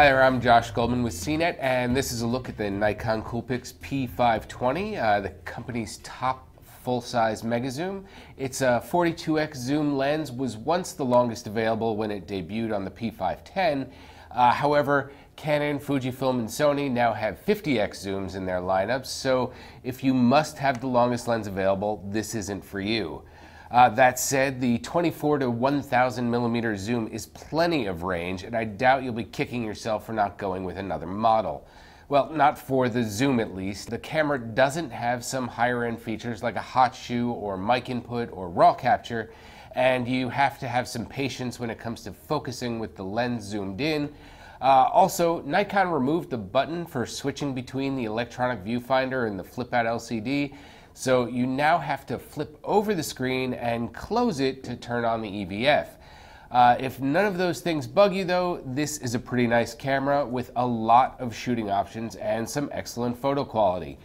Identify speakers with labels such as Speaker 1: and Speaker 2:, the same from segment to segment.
Speaker 1: Hi there, I'm Josh Goldman with CNET, and this is a look at the Nikon Coolpix P520, uh, the company's top full-size megazoom. It's a 42x zoom lens, was once the longest available when it debuted on the P510. Uh, however, Canon, Fujifilm, and Sony now have 50x zooms in their lineups, so if you must have the longest lens available, this isn't for you. Uh, that said, the 24 to 1000 millimeter zoom is plenty of range, and I doubt you'll be kicking yourself for not going with another model. Well, not for the zoom at least. The camera doesn't have some higher end features like a hot shoe or mic input or raw capture, and you have to have some patience when it comes to focusing with the lens zoomed in. Uh, also, Nikon removed the button for switching between the electronic viewfinder and the flip out LCD, so you now have to flip over the screen and close it to turn on the EVF. Uh, if none of those things bug you though, this is a pretty nice camera with a lot of shooting options and some excellent photo quality.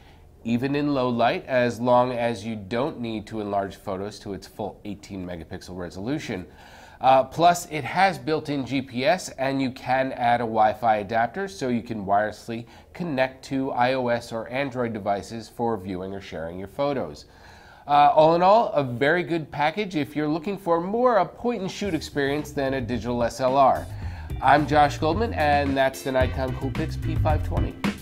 Speaker 1: Even in low light, as long as you don't need to enlarge photos to its full 18 megapixel resolution. Uh, plus, it has built-in GPS and you can add a Wi-Fi adapter so you can wirelessly connect to iOS or Android devices for viewing or sharing your photos. Uh, all in all, a very good package if you're looking for more a point-and-shoot experience than a digital SLR. I'm Josh Goldman, and that's the Nikon Coolpix P520.